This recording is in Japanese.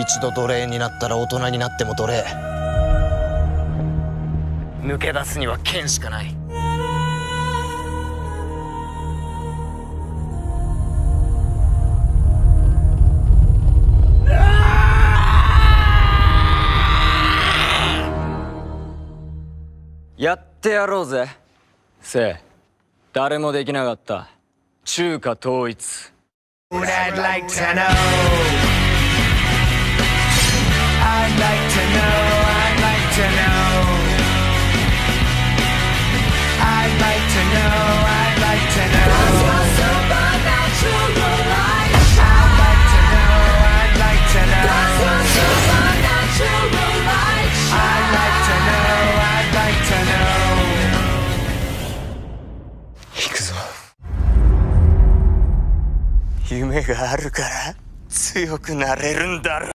一度奴隷になったら大人になっても奴隷。抜け出すには剣しかない。やってやろうぜ。せい誰もできなかった。中華統一夢があるから強くなれるんだろ